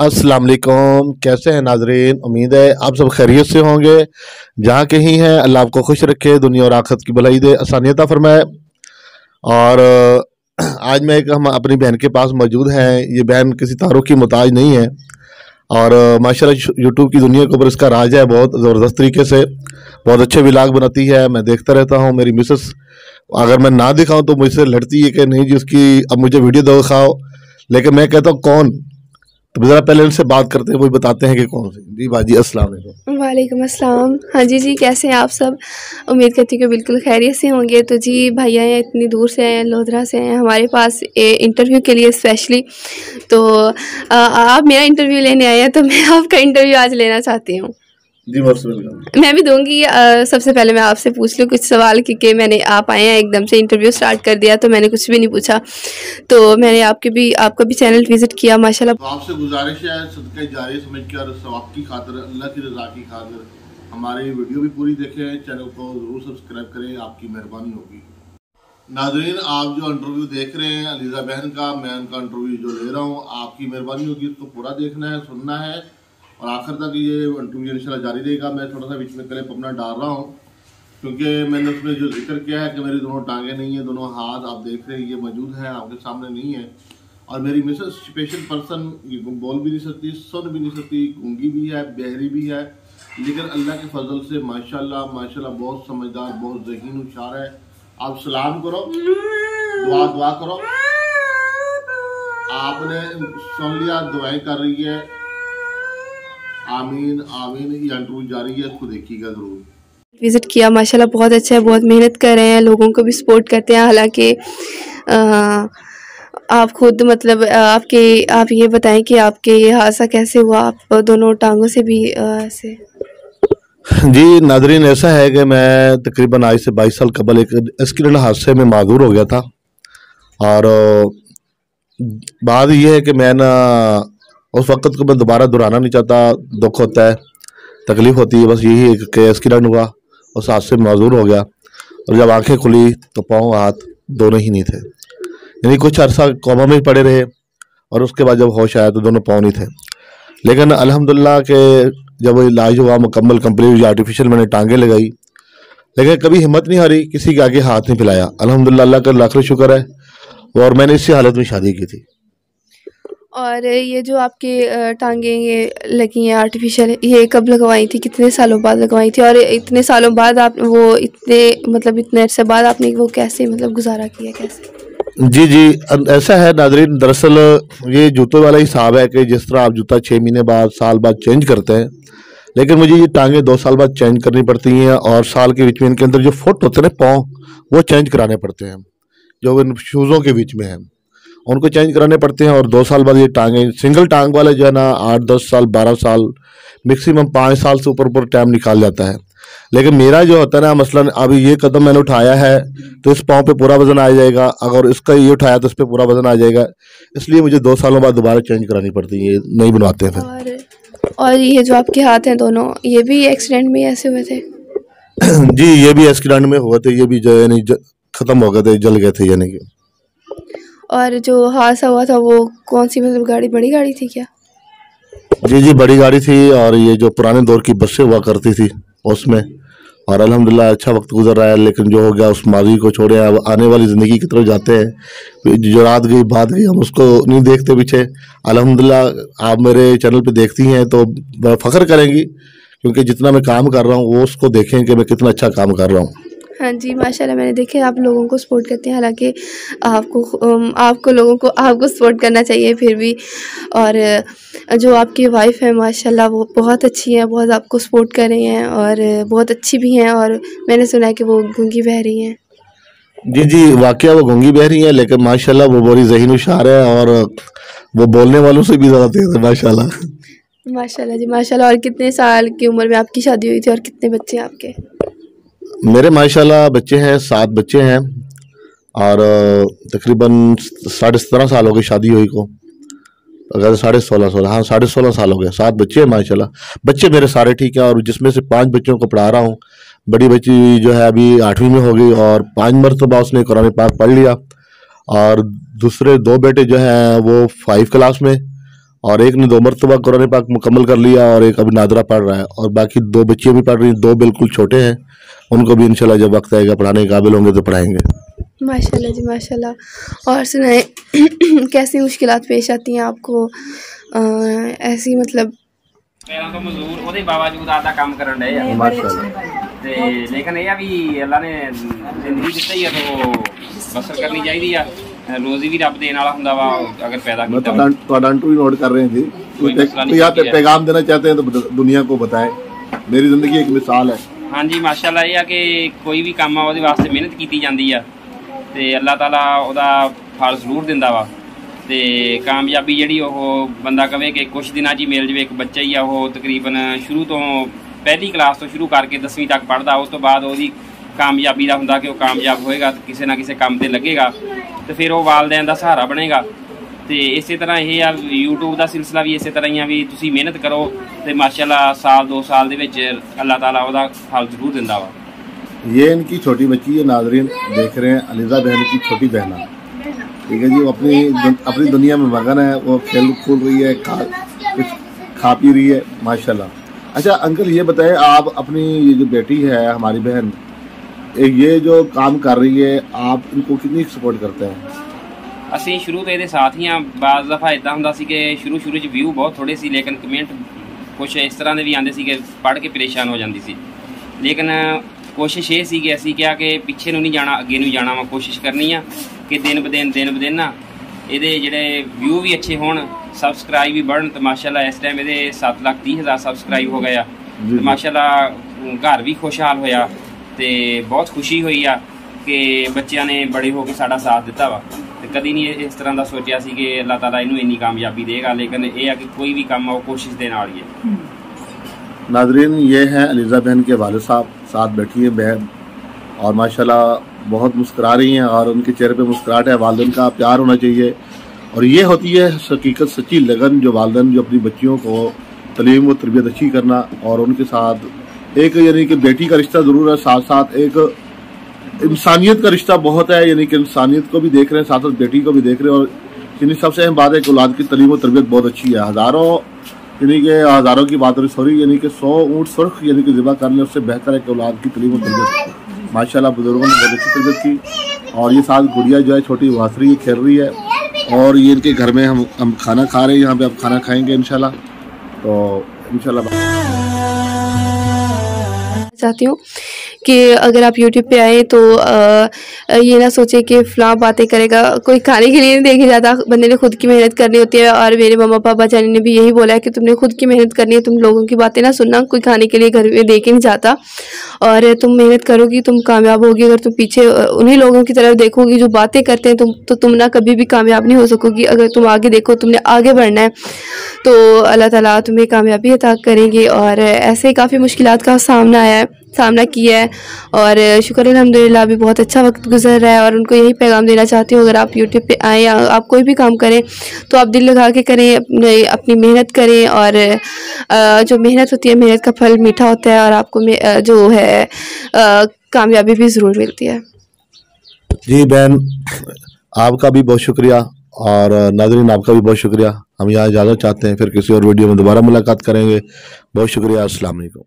अस्सलाम वालेकुम कैसे हैं नाजरीन? उम्मीद है आप सब खैरियत से होंगे। जहाँ कहीं हैं अल्लाह आपको खुश रखे, दुनिया और आखत की भलाई दे। आसानियत फरमाए। और, आज मैं एक, हम अपनी बहन के पास मौजूद हैं। ये बहन किसी तारों की मोहताज नहीं है। और, माशाल्लाह यूट्यूब की दुनिया के ऊपर इसका राज है बहुत ज़बरदस्त तरीके से। बहुत अच्छे विलाग बनाती है। मैं देखता रहता हूँ, मेरी मिसेस। अगर मैं ना दिखाऊँ तो मुझसे लड़ती है कि नहीं जी, उसकी, अब मुझे वीडियो दिखाओ। लेकिन मैं कहता हूँ कौन? तो ज़रा पहले उनसे बात करते हैं वही बताते हैं कि कौन से। जी बाजी अस्सलाम वालेकुम। वालेकुम अस्सलाम। हाँ जी जी कैसे हैं आप सब? उम्मीद करती हूँ कि बिल्कुल खैरियत से होंगे। तो जी भैया हैं इतनी दूर से हैं लोधरा से हैं हमारे पास इंटरव्यू के लिए स्पेशली तो आ, आप मेरा इंटरव्यू लेने आए हैं तो मैं आपका इंटरव्यू आज लेना चाहती हूँ। जी वेलकम मैं भी दूँगी आ, सबसे पहले मैं आपसे पूछ लूँ कुछ सवाल क्योंकि मैंने आप आए हैं एकदम से इंटरव्यू स्टार्ट कर दिया तो मैंने कुछ भी नहीं पूछा। तो मैंने आपके भी आपका भी चैनल विज़िट किया माशाल्लाह। तो आपसे गुजारिश है सदका जारी समझ कर सवाब की खातर अल्लाह की रजा की खातर हमारी वीडियो भी पूरी देखें चैनल को ज़रूर सब्सक्राइब करें आपकी मेहरबानी होगी। नाजरीन आप जो इंटरव्यू देख रहे हैं अलीज़ा बहन का मैं उनका इंटरव्यू जो ले रहा हूँ आपकी मेहरबानी होगी उसको पूरा देखना है सुनना है। और आखिर तक ये इंटरव्यू इंशाल्लाह जारी रहेगा। मैं थोड़ा सा बीच में क्लिप अपना डाल रहा हूँ, क्योंकि मैंने उसमें जो ज़िक्र किया है कि मेरी दोनों टांगे नहीं है, दोनों हाथ आप देख रहे हैं, ये मौजूद हैं, आपके सामने नहीं है। और मेरी मिसेस स्पेशल पर्सन, ये बोल भी नहीं सकती, सुन भी नहीं सकती, गूँगी भी है, बहरी भी है, लेकिन अल्लाह के फजल से माशाल्लाह माशाल्लाह बहुत समझदार, बहुत जहीन उशार है। आप सलाम करो, दुआ दुआ करो। आपने सुन लिया, दुआएँ कर रही है। आमीन आमीन ये इंटरव्यू जारी है इसको देखिएगा ज़रूर विज़िट किया माशाल्लाह बहुत अच्छा है बहुत मेहनत कर रहे हैं लोगों को भी सपोर्ट करते हैं हालाँकि आप खुद मतलब आपके आप ये बताएँ कि आपके ये हादसा कैसे हुआ? आप दोनों टांगों से भी ऐसे जी नादरीन ऐसा है कि मैं तकरीबन आज से 22 साल कबल एक एक्सीडेंट हादसे में माजूर हो गया था। और बात यह है कि मैं ना उस वक्त को मैं दोबारा दोहराना नहीं चाहता, दुख होता है, तकलीफ़ होती है, बस यही एक कि एक्सीडेंट हुआ उस हादसे से मजदूर हो गया। और जब आँखें खुली तो पाँव हाथ दोनों ही नहीं थे। यानी कुछ अरसा कौमा में पड़े रहे और उसके बाद जब होश आया तो दोनों पाँव नहीं थे। लेकिन अलहमदिल्ला के जब इलाज हुआ, मुकम्मल कंप्लीट आर्टिफिशियल मैंने टांगे लगाई, लेकिन कभी हिम्मत नहीं हारी, किसी के आगे हाथ नहीं फैलाया। अल्हम्दुलिल्लाह, अल्लाह का लाख शुक्र है। और मैंने इसी हालत में शादी की थी। और ये जो आपके टांगे ये लगी हैं आर्टिफिशियल ये कब लगवाई थी? कितने सालों बाद लगवाई थी? और इतने सालों बाद आप, वो इतने मतलब इतने अरसे बाद आपने वो कैसे मतलब गुजारा किया कैसे? जी जी ऐसा है नादरीन दरअसल ये जूतों वाला हिसाब है कि जिस तरह आप जूता छः महीने बाद, साल बाद चेंज करते हैं, लेकिन मुझे ये टांगे दो साल बाद चेंज करनी पड़ती हैं और साल के बीच में इनके अंदर जो फुट होते हैं ना, पाँव, वो चेंज कराने पड़ते हैं, जो इन शूज़ों के बीच में है। उनको चेंज कराने पड़ते हैं और दो साल बाद ये टांगे। सिंगल टांग वाले जो है ना आठ दस साल बारह साल मैक्सिमम पाँच साल से ऊपर ऊपर टाइम निकाल जाता है। लेकिन मेरा जो होता है ना मसलन अभी ये कदम मैंने उठाया है तो इस पाँव पे पूरा वज़न आ जाएगा। अगर इसका ये उठाया तो इस पर पूरा वज़न आ जाएगा। इसलिए मुझे दो सालों बाद दोबारा चेंज करानी पड़ती है ये नहीं बनवाते हैं और ये जो आपके हाथ हैं दोनों ये भी एक्सीडेंट में ऐसे हुए थे? जी ये भी एक्सीडेंट में हुए थे ये भी जो यानी ख़त्म हो गए थे जल गए थे यानी कि। और जो हादसा हुआ था वो कौन सी मतलब गाड़ी, बड़ी गाड़ी थी क्या? जी जी, बड़ी गाड़ी थी और ये जो पुराने दौर की बसें हुआ करती थी उसमें। और अल्हम्दुलिल्लाह अच्छा वक्त गुजर रहा है, लेकिन जो हो गया उस माजी को छोड़े, अब आने वाली ज़िंदगी की तरफ़ जाते हैं। जो रात गई, बात गई, हम उसको नहीं देखते पीछे। अल्हम्दुलिल्लाह आप मेरे चैनल पे देखती हैं तो फ़ख्र करेंगी, क्योंकि जितना मैं काम कर रहा हूँ, वो उसको देखें कि मैं कितना अच्छा काम कर रहा हूँ। हाँ जी माशाल्लाह मैंने देखे आप लोगों को सपोर्ट करते हैं। हालाँकि आपको आपको लोगों को आपको सपोर्ट करना चाहिए फिर भी। और जो आपकी वाइफ है माशाल्लाह वो बहुत अच्छी है बहुत आपको सपोर्ट कर रही हैं और बहुत अच्छी भी हैं और मैंने सुना है कि वो गूँगी बह रही हैं। जी जी वाकया वो गूँगी बह रही हैं लेकिन माशाल्लाह वो बड़ी जहीन उशार है और वो बोलने वालों से भी ज़्यादा तेज़ है माशाल्लाह। माशाल्लाह जी माशाल्लाह और कितने साल की उम्र में आपकी शादी हुई थी और कितने बच्चे आपके? मेरे माशाल्लाह बच्चे हैं, सात बच्चे हैं और तकरीबन साढ़े सत्रह साल हो गए शादी हुई को। अगर साढ़े सोलह सोलह हाँ साढ़े सोलह साल हो गए। सात बच्चे हैं माशाल्लाह। बच्चे मेरे सारे ठीक हैं और जिसमें से पाँच बच्चों को पढ़ा रहा हूँ, बड़ी बच्ची जो है अभी आठवीं में हो गई और पाँच मरतबा उसने कुरान पाक पढ़ लिया और दूसरे दो बेटे जो हैं वो फाइव क्लास में। और एक ने दो मरतबा कुरान पाक मुकम्मल कर लिया और एक अभी नादरा पढ़ रहा है और बाकी दो बच्चियाँ भी पढ़ रही हैं दो बिल्कुल छोटे हैं उनको भी इंशाल्लाह जब वक्त आएगा पढ़ाने के काबिल होंगे तो पढ़ाएंगे माशाल्लाह जी माशाल्लाह और सुनाए कैसी मुश्किलात पेश आती हैं आपको अ, ऐसी मतलब ਪਹਿਲਾਂ ਤੋਂ ਮਜ਼ਦੂਰ ਉਹਦੇ ਬਾਵਜੂਦ ਆਦਾ ਕੰਮ ਕਰਨ ਡਏ ਆ माशाल्लाह ਤੇ ਲੇਕਿਨ ਇਹ ਆ ਵੀ ਅੱਲਾ ਨੇ ਜ਼ਿੰਦਗੀ ਦਿੱਤੀ ਆ ਤਾਂ ਬਸਰ ਕਰਨੀ ਚਾਹੀਦੀ ਆ ਰੋਜ਼ੀ ਵੀ ਰੱਬ ਦੇਣ ਵਾਲਾ ਹੁੰਦਾ ਵਾ ਅਗਰ ਪੈਦਾ मैं ਕੀਤਾ तो ਵਾ। तो डंटू ही नोट कर रहे हैं जी कोई तो मसला नहीं यहाँ पे है। पैगाम देना चाहते हैं तो बता- दुनिया को बताएं मेरी जिंदगी एक मिसाल है ਹਾਂਜੀ ਮਾਸ਼ਾਅੱਲਾ ਇਹ ਆ ਕਿ ਕੋਈ ਵੀ ਕੰਮ ਆ ਉਹਦੇ ਵਾਸਤੇ ਮਿਹਨਤ ਕੀਤੀ ਜਾਂਦੀ ਆ ਤੇ ਅੱਲਾਹ ਤਾਲਾ ਉਹਦਾ ਫਲ ਜ਼ਰੂਰ ਦਿੰਦਾ ਵਾ ਤੇ ਕਾਮਯਾਬੀ ਜਿਹੜੀ ਉਹ ਬੰਦਾ ਕਵੇ ਕਿ ਕੁਝ ਦਿਨਾਂ 'ਚ ਹੀ ਮਿਲ ਜਵੇ ਇੱਕ ਬੱਚਾ ਹੀ ਆ ਉਹ ਤਕਰੀਬਨ ਸ਼ੁਰੂ ਤੋਂ ਪਹਿਲੀ ਕਲਾਸ ਤੋਂ ਸ਼ੁਰੂ ਕਰਕੇ 10ਵੀਂ ਤੱਕ ਪੜ੍ਹਦਾ ਉਸ ਤੋਂ ਬਾਅਦ ਉਹਦੀ ਕਾਮਯਾਬੀ ਦਾ ਹੁੰਦਾ ਕਿ ਉਹ ਕਾਮਯਾਬ ਹੋਏਗਾ ਤੇ ਕਿਸੇ ਨਾ ਕਿਸੇ ਕੰਮ ਤੇ ਲੱਗੇਗਾ ਤੇ ਫਿਰ ਉਹ ਵਾਲਦਿਆਂ ਦਾ ਸਹਾਰਾ ਬਣੇਗਾ ਤੇ ਇਸੇ ਤਰ੍ਹਾਂ ਇਹ ਆ YouTube ਦਾ ਸਿਲਸਿਲਾ ਵੀ ਇਸੇ ਤਰ੍ਹਾਂ ਹੀ ਆ ਵੀ ਤੁਸੀਂ ਮਿਹਨਤ ਕਰੋ ਤੇ ਮਾਸ਼ਾਅੱਲਾ ਸਾਲ 2 ਸਾਲ ਦੇ ਵਿੱਚ ਅੱਲਾਹ ਤਾਲਾ ਉਹਦਾ ਫਲ ਜ਼ਰੂਰ ਦਿੰਦਾ ਵਾ ये इनकी छोटी बच्ची है नाजरीन देख रहे हैं अलीजा बहन की छोटी बहना ठीक है जी वो अपनी अपनी दुनिया में मगन है वो खेल कूद रही है खा कुछ खा पी रही है माशाल्लाह अच्छा अंकल ये बताएं आप अपनी ये जो बेटी है हमारी बहन ਇਹ ਜੋ ਕੰਮ ਕਰ ਰਹੀ ਹੈ ਆਪ ਇਨਕੋ ਕਿੰਨੀ ਸਪੋਰਟ ਕਰਤੇ ਹੈ ਅਸੀਂ ਸ਼ੁਰੂ ਤੋਂ ਇਹਦੇ ਸਾਥ ਹੀ ਆ ਬਾਜ਼ ਦਫਾ ਇਦਾਂ ਹੁੰਦਾ ਸੀ ਕਿ ਸ਼ੁਰੂ ਸ਼ੁਰੂ ਚ ਵਿਊ ਬਹੁਤ ਥੋੜੇ ਸੀ ਲੇਕਿਨ ਕਮੈਂਟ ਕੁਝ ਇਸ ਤਰ੍ਹਾਂ ਦੇ ਵੀ ਆਉਂਦੇ ਸੀ ਕਿ ਪੜ੍ਹ ਕੇ ਪਰੇਸ਼ਾਨ ਹੋ ਜਾਂਦੀ ਸੀ। ਲੇਕਿਨ ਕੋਸ਼ਿਸ਼ ਇਹ ਸੀ ਕਿ ਅਸੀਂ ਕਿਹਾ ਕਿ ਪਿੱਛੇ ਨੂੰ ਨਹੀਂ ਜਾਣਾ ਅੱਗੇ ਨੂੰ ਜਾਣਾ ਵਾ। ਕੋਸ਼ਿਸ਼ ਕਰਨੀ ਆ ਕਿ ਦਿਨ ਬਦਿਨ ਦਿਨ ਬਦਿਨ ਨਾ ਇਹਦੇ ਜਿਹੜੇ ਵਿਊ ਵੀ ਅੱਛੇ ਹੋਣ। ਸਬਸਕ੍ਰਾਈਬ ਵੀ ਬੜਨ ਤੇ ਮਾਸ਼ਾਅੱਲਾ ਇਸ ਟਾਈਮ ਇਹਦੇ 7 ਲੱਖ 30 ਹਜ਼ਾਰ ਸਬਸਕ੍ਰਾਈਬ ਹੋ ਗਿਆ ਆ। ਮਾਸ਼ਾਅੱਲਾ ਘਰ ਵੀ ਖੁਸ਼ਹਾਲ ਹੋਇਆ। ਤੇ ਬਹੁਤ ਖੁਸ਼ੀ ਹੋਈ ਆ ਕਿ ਬੱਚਿਆਂ ਨੇ ਬੜੇ ਹੋ ਕੇ ਸਾਡਾ ਸਾਥ ਦਿੱਤਾ ਵਾ ਤੇ ਕਦੀ ਨਹੀਂ ਇਹ- ਇਸ ਤਰ੍ਹਾਂ ਦਾ ਸੋਚਿਆ ਸੀ ਕਿ ਅੱਲਾਹ ਤਾਲਾ ਇਹਨੂੰ ਇੰਨੀ ਕਾਮਯਾਬੀ ਦੇਗਾ ਲੇਕਿਨ ਇਹ ਆ ਕਿ ਕੋਈ ਵੀ ਕੰਮ ਆ ਉਹ ਕੋਸ਼ਿਸ਼ ਦੇ ਨਾਲ ਹੀ ਹੈ नाजरीन ये हैं अलीज़ा बहन के वाले साहब साथ बैठी हैं बहन और माशाल्लाह बहुत मुस्कुरा रही हैं और उनके चेहरे पे मुस्कुराहट है वालदेन का प्यार होना चाहिए और ये होती है हकीकत सच्ची लगन जो वालदेन जो अपनी बच्चियों को तलीम व तरबियत अच्छी करना और उनके साथ एक यानी कि बेटी का रिश्ता ज़रूर है साथ साथ एक इंसानियत का रिश्ता बहुत है, यानी कि इंसानियत को भी देख रहे हैं साथ साथ बेटी को भी देख रहे हैं, और यानी सबसे अहम बात है कि औलाद की तलीम और तरबियत बहुत अच्छी है। हज़ारों, यानी कि हज़ारों की बात सॉरी, यानी कि सौ ऊँट सुर्ख, यानी कि ज़िबा करने उससे बेहतर है कि औलाद की तलीम और तरबियत माशाल्लाह, बुज़ुर्गों ने बहुत अच्छी तरबियत की, और ये साथ गुड़िया जो है, छोटी वो हंस रही है खेल रही है, और ये इनके घर में हम हम खाना खा रहे हैं, यहाँ पे अब खाना खाएँगे, इंशाल्लाह। तो इंशाल्लाह। चाहती हूँ। कि अगर आप YouTube पे आए तो अ, ये ना सोचे कि फ़लाँ बातें करेगा। कोई खाने के लिए नहीं देखे जाता। बंदे ने खुद की मेहनत करनी होती है और मेरे मम्मा पापा जानी ने भी यही बोला है कि तुमने खुद की मेहनत करनी है तुम लोगों की बातें ना सुनना। कोई खाने के लिए घर में देखे नहीं जाता। और तुम मेहनत करोगी तुम कामयाब होगी। अगर तुम पीछे उन्हीं लोगों की तरफ़ देखोगी जो बातें करते हैं तुम तो तुम ना कभी भी कामयाब नहीं हो सकोगी। अगर तुम आगे देखो तुमने आगे बढ़ना है तो अल्लाह ताला तुम्हें कामयाबी अता करेंगे। और ऐसे काफ़ी मुश्किलात का सामना आया है। सामना किया है। और शुक्र अलहमदिल्ला अभी बहुत अच्छा वक्त गुजर रहा है और उनको यही पैगाम देना चाहती हूँ, अगर आप यूट्यूब पर आएँ आप कोई भी काम करें तो आप दिल लगा के करें, अपने, अपनी मेहनत करें और जो मेहनत होती है, मेहनत का फल मीठा होता है और आपको जो है कामयाबी भी ज़रूर मिलती है। जी बहन, आपका भी बहुत शुक्रिया और नाजरीन, आपका भी बहुत शुक्रिया। हम यहाँ इजाज़त चाहते हैं, फिर किसी और वीडियो में दोबारा मुलाकात करेंगे। बहुत शुक्रिया, अस्सलाम वालेकुम।